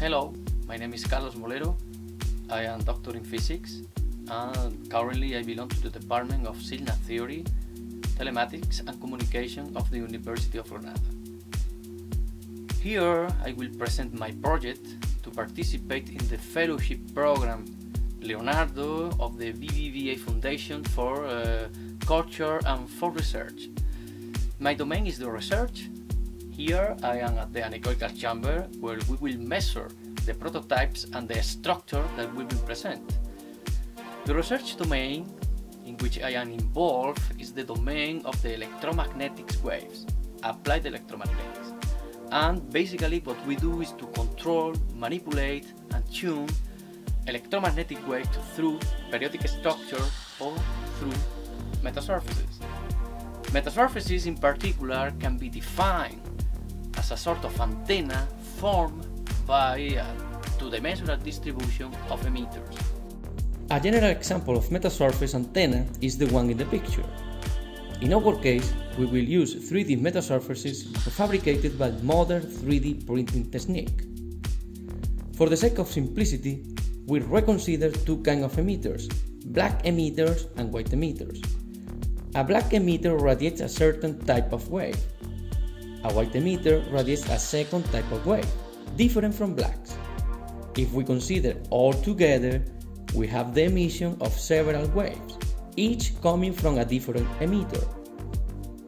Hello, my name is Carlos Molero. I am doctor in physics and currently I belong to the Department of Signal Theory, Telematics and Communication of the University of Granada. Here I will present my project to participate in the fellowship program Leonardo of the BBVA Foundation for uh, Culture and for Research. My domain is the research. Here I am at the anechoical chamber where we will measure the prototypes and the structure that we will present. The research domain in which I am involved is the domain of the electromagnetic waves, applied electromagnetics. And basically what we do is to control, manipulate and tune electromagnetic waves through periodic structure or through metasurfaces. Metasurfaces in particular can be defined as a sort of antenna formed by uh, a two-dimensional distribution of emitters. A general example of metasurface antenna is the one in the picture. In our case, we will use 3D metasurfaces fabricated by modern 3D printing technique. For the sake of simplicity, we reconsider two kinds of emitters, black emitters and white emitters. A black emitter radiates a certain type of wave. A white emitter radiates a second type of wave, different from blacks. If we consider all together, we have the emission of several waves, each coming from a different emitter.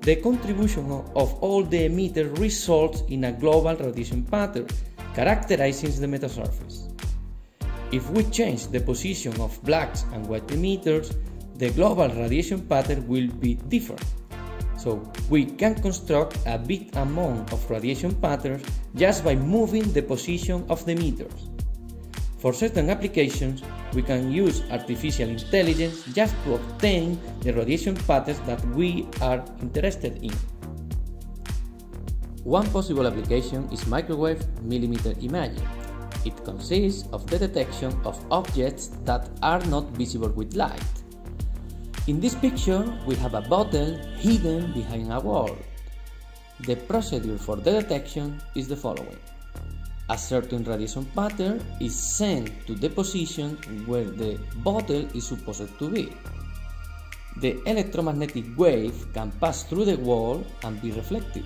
The contribution of all the emitters results in a global radiation pattern characterizing the metasurface. If we change the position of blacks and white emitters, the global radiation pattern will be different. So we can construct a big amount of radiation patterns just by moving the position of the meters. For certain applications, we can use artificial intelligence just to obtain the radiation patterns that we are interested in. One possible application is microwave millimeter imaging. It consists of the detection of objects that are not visible with light. In this picture, we have a bottle hidden behind a wall. The procedure for the detection is the following. A certain radiation pattern is sent to the position where the bottle is supposed to be. The electromagnetic wave can pass through the wall and be reflected.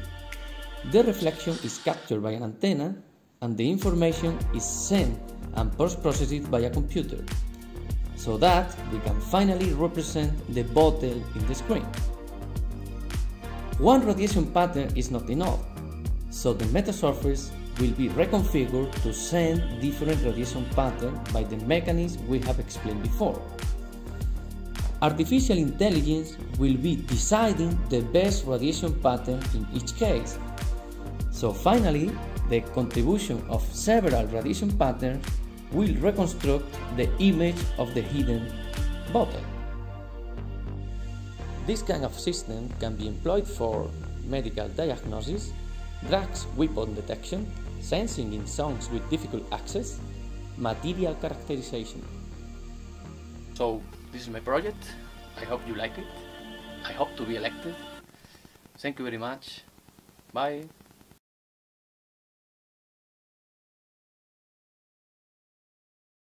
The reflection is captured by an antenna and the information is sent and post-processed by a computer, so that we can finally represent the bottle in the screen. One radiation pattern is not enough, so the metasurface will be reconfigured to send different radiation patterns by the mechanism we have explained before. Artificial intelligence will be deciding the best radiation pattern in each case. So finally, the contribution of several radiation patterns will reconstruct the image of the hidden bottle. This kind of system can be employed for medical diagnosis, drugs weapon detection, sensing in zones with difficult access, material characterization. So this is my project. I hope you like it. I hope to be elected. Thank you very much. Bye.